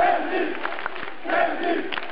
Temsil! Temsil!